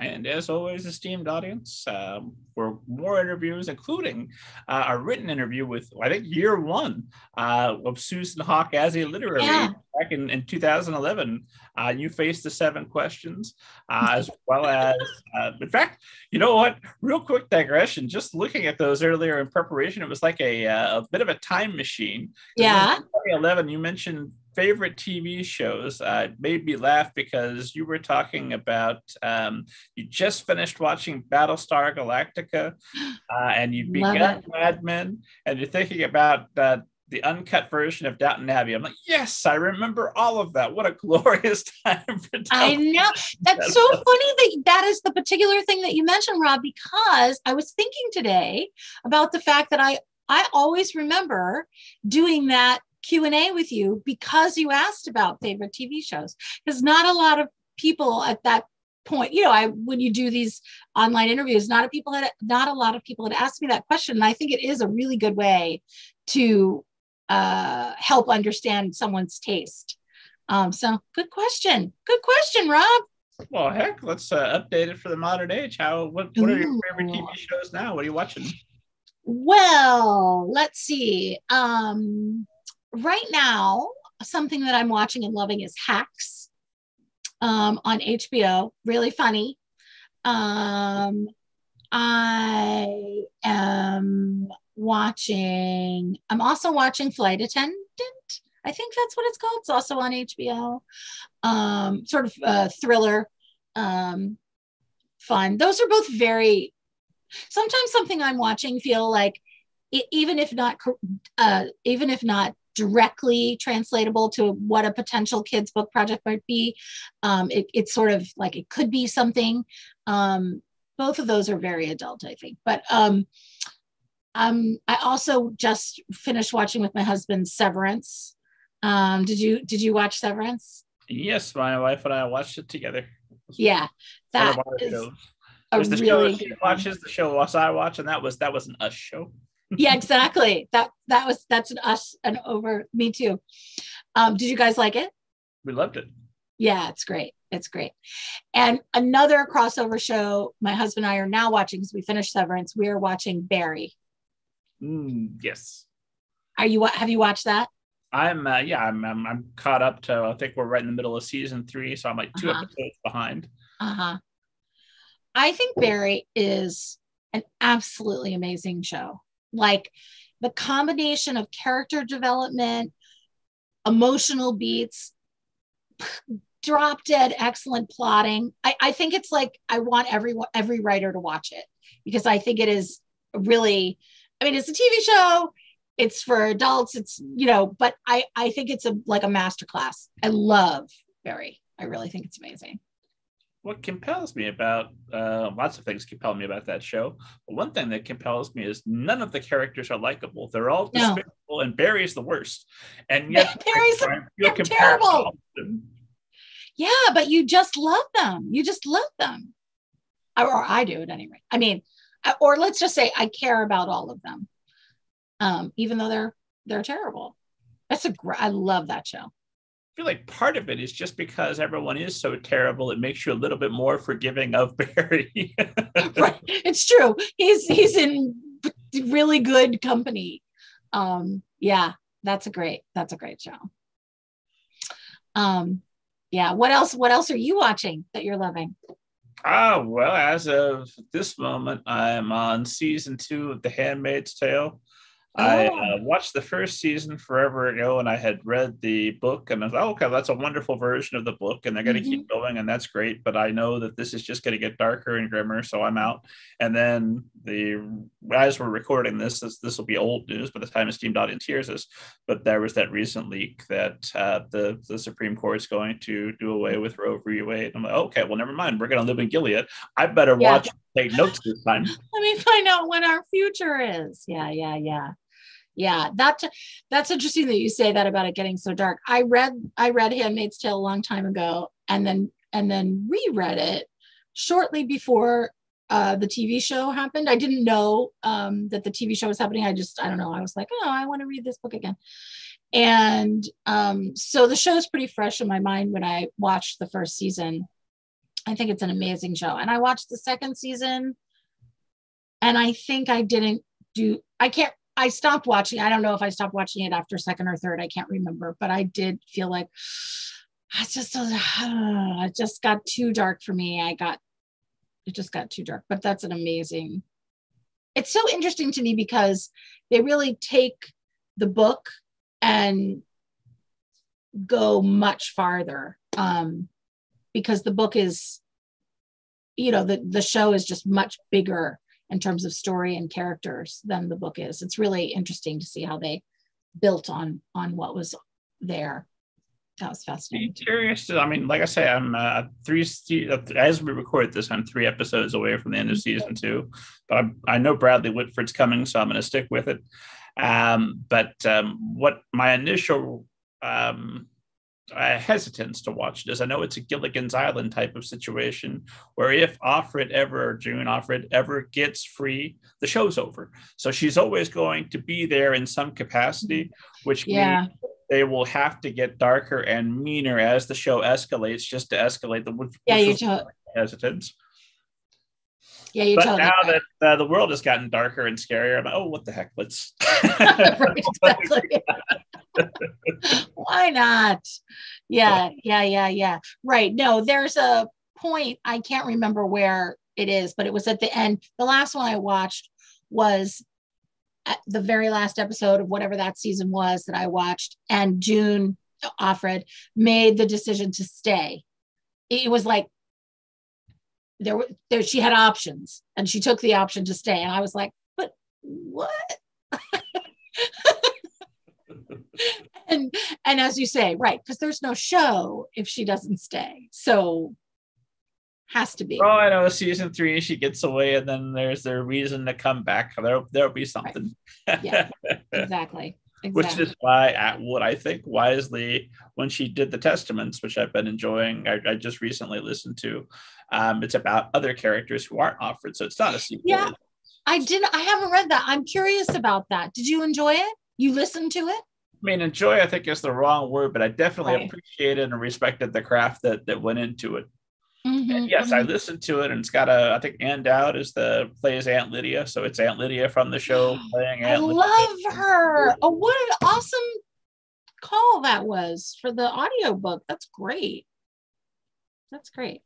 And as always, esteemed audience, um, for more interviews, including uh, a written interview with, I think, year one uh, of Susan Hawk as a literary yeah. back in, in 2011. Uh, you faced the seven questions, uh, as well as, uh, in fact, you know what? Real quick digression. Just looking at those earlier in preparation, it was like a, uh, a bit of a time machine. Yeah. 2011, you mentioned favorite TV shows uh, made me laugh because you were talking about um, you just finished watching Battlestar Galactica uh, and you begun Mad Men and you're thinking about uh, the uncut version of Downton Abbey. I'm like, yes, I remember all of that. What a glorious time for I know. That's so funny that that is the particular thing that you mentioned, Rob, because I was thinking today about the fact that I I always remember doing that q&a with you because you asked about favorite tv shows. Because not a lot of people at that point you know i when you do these online interviews not a people had not a lot of people had asked me that question. And i think it is a really good way to uh, help understand someone's taste. Um, so good question. Good question rob. Well heck let's uh, update it for the modern age. How what, what are your favorite tv shows now? What are you watching? Well let's see. Um right now, something that I'm watching and loving is Hacks um, on HBO. Really funny. Um, I am watching, I'm also watching Flight Attendant. I think that's what it's called. It's also on HBO. Um, sort of a thriller, um, fun. Those are both very, sometimes something I'm watching feel like even if not, uh, even if not directly translatable to what a potential kids book project might be. Um, it, it's sort of like it could be something. Um, both of those are very adult, I think. But um, um, I also just finished watching with my husband Severance. Um, did you did you watch Severance? Yes, my wife and I watched it together. Yeah, that is a the really show she watches the show I watch, and that was that was an us show yeah, exactly. That that was that's an us and over me too. Um, did you guys like it? We loved it. Yeah, it's great. It's great. And another crossover show my husband and I are now watching because we finished Severance. We are watching Barry. Mm, yes. Are you have you watched that? I'm uh, yeah, I'm, I'm, I'm caught up to I think we're right in the middle of season three, so I'm like 2 uh-huh. episodes behind. Uh-huh. I think Barry is an absolutely amazing show like the combination of character development, emotional beats, drop dead excellent plotting. I, I think it's like I want everyone every writer to watch it because I think it is really, I mean, it's a TV show, it's for adults, it's you know, but I I think it's a like a masterclass. I love Barry. I really think it's amazing what compels me about uh, lots of things compel me about that show. But one thing that compels me is none of the characters are likable. They're all no. despicable, and Barry's the worst. And yet, Barry's terrible. Yeah, but you just love them. You just love them, or, or I do at any rate. I mean, or let's just say I care about all of them, um, even though they're they're terrible. That's a great. I love that show feel like part of it is just because everyone is so terrible, it makes you a little bit more forgiving of Barry. right. It's true. He's he's in really good company. Um, yeah, that's a great, that's a great show. Um, yeah. What else? What else are you watching that you're loving? Ah, well, as of this moment, I'm on season two of The Handmaid's Tale. I uh, oh. watched the first season forever ago, and I had read the book, and I thought, oh, okay, that's a wonderful version of the book, and they're going to mm-hmm. keep going, and that's great. But I know that this is just going to get darker and grimmer, so I'm out. And then the as we're recording this, this, this will be old news by the time esteemed audience hears this. But there was that recent leak that uh, the the Supreme Court's going to do away with Roe v. Wade. I'm like, okay, well, never mind. We're going to live in Gilead. I better yeah. watch. Take notes this time. Let me find out what our future is. Yeah, yeah, yeah yeah that that's interesting that you say that about it getting so dark. I read i read handmaid's tale a long time ago and then and then reread it shortly before uh, the tv show happened. I didn't know um, that the tv show was happening. I just i don't know. I was like oh i want to read this book again. And um, so the show is pretty fresh in my mind when i watched the first season. I think it's an amazing show. And I watched the second season and I think I didn't do, I can't, I stopped watching. I don't know if I stopped watching it after second or third. I can't remember, but I did feel like I just, uh, it just got too dark for me. I got, it just got too dark, but that's an amazing, it's so interesting to me because they really take the book and go much farther um, because the book is you know the, the show is just much bigger in terms of story and characters than the book is. It's really interesting to see how they built on on what was there. That was fascinating Be curious to, i mean like i say i'm uh, three as we record this i'm three episodes away from the end of season two but I'm, i know bradley whitford's coming so i'm going to stick with it. Um, but um, what my initial um, uh, hesitance to watch this. I know it's a Gilligan's Island type of situation where if Offred ever, June Offred ever gets free, the show's over. So she's always going to be there in some capacity, which yeah. means they will have to get darker and meaner as the show escalates, just to escalate the which, yeah, which you hesitance. Yeah, you but now that uh, the world has gotten darker and scarier, I'm like, oh, what the heck? Let's right, exactly. Why not? Yeah, yeah, yeah, yeah. Right. No, there's a point. I can't remember where it is, but it was at the end. The last one I watched was at the very last episode of whatever that season was that I watched, and June Offred made the decision to stay. It was like there were there she had options and she took the option to stay and i was like but what and and as you say right because there's no show if she doesn't stay so has to be oh i know season three she gets away and then there's their reason to come back there, there'll be something right. yeah exactly Exactly. Which is why at what I think, wisely, when she did the Testaments, which I've been enjoying, I, I just recently listened to. Um, it's about other characters who aren't Offred, so it's not a sequel. Yeah, I didn't. I haven't read that. I'm curious about that. Did you enjoy it? You listened to it? I mean, enjoy, I think, is the wrong word, but I definitely right. appreciated and respected the craft that that went into it. Mm-hmm, yes, mm-hmm. I listened to it, and it's got a. I think Ann Dowd is the plays Aunt Lydia, so it's Aunt Lydia from the show playing. Aunt I Lydia. love her. Oh, what an awesome call that was for the audiobook. That's great. That's great.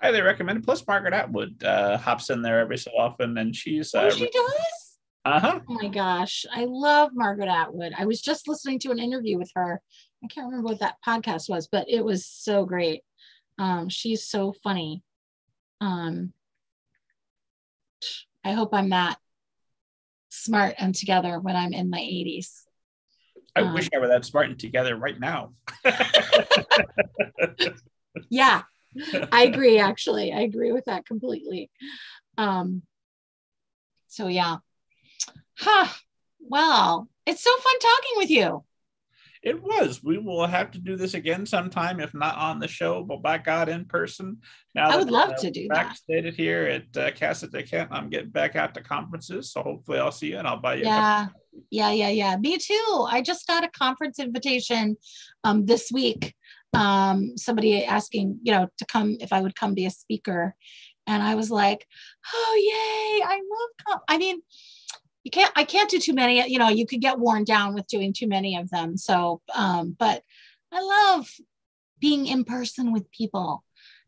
Highly recommend. Plus, Margaret Atwood uh, hops in there every so often, and she's. Uh, oh, she does. Uh huh. Oh my gosh, I love Margaret Atwood. I was just listening to an interview with her. I can't remember what that podcast was, but it was so great. Um, she's so funny. Um, I hope I'm that smart and together when I'm in my 80s. I um, wish I were that smart and together right now. yeah, I agree. Actually, I agree with that completely. Um, so yeah. Huh. Well, it's so fun talking with you. It was. We will have to do this again sometime, if not on the show, but by God, in person. Now I would love to do back that. Stated here at uh, Casa de Kent, I'm getting back out to conferences, so hopefully I'll see you and I'll buy you. Yeah, yeah, yeah, yeah. Me too. I just got a conference invitation um, this week. Um, somebody asking, you know, to come if I would come be a speaker, and I was like, oh yay! I love. Com-. I mean you can't i can't do too many you know you could get worn down with doing too many of them. So um but i love being in person with people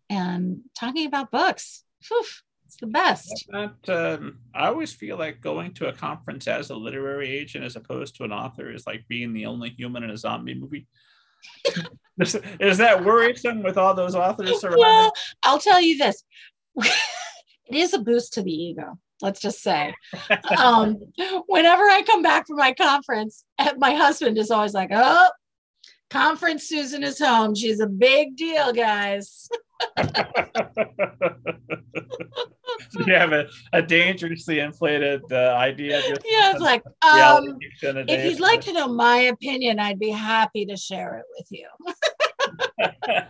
and talking about books. Whew, it's the best. Not, um, i always feel like going to a conference as a literary agent as opposed to an author is like being the only human in a zombie movie. Is, is that worrisome with all those authors around well, i'll tell you this. It is a boost to the ego let's just say. Um, whenever I come back from my conference, my husband is always like, oh, conference Susan is home. She's a big deal, guys. you have a, a dangerously inflated uh, idea. Yeah, it's like, um, if you'd like to know my opinion, I'd be happy to share it with you.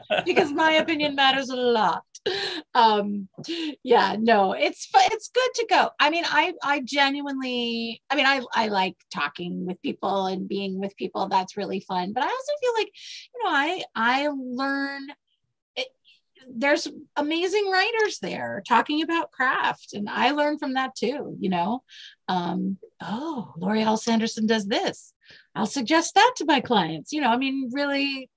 because my opinion matters a lot. Um, yeah, no, it's it's good to go. I mean, I I genuinely, I mean, I I like talking with people and being with people. That's really fun. But I also feel like, you know, I I learn there's amazing writers there talking about craft and i learned from that too you know um, oh l'oreal sanderson does this i'll suggest that to my clients you know i mean really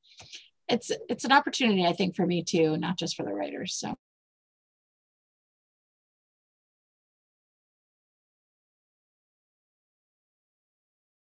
it's it's an opportunity i think for me too not just for the writers so